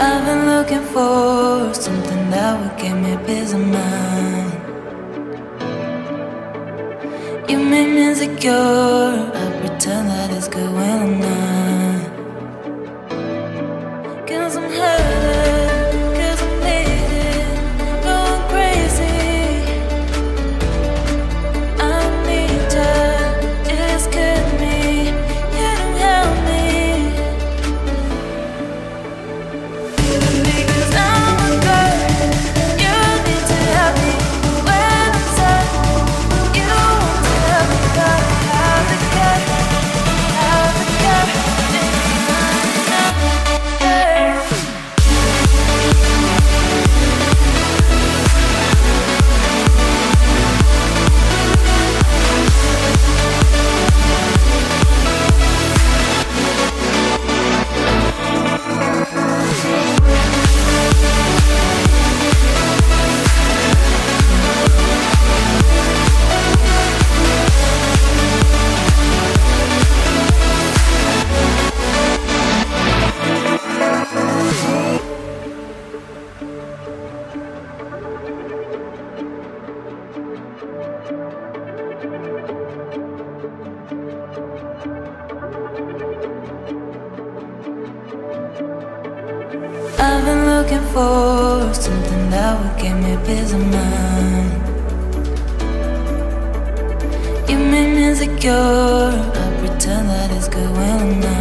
I've been looking for something that would give me peace of mind. You make me insecure. I pretend that it's good when I'm not. Cause I'm hurting, I've been looking for something that would give me peace of mind. You make me insecure. I pretend that it's good when I'm not.